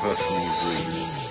Personally. dream.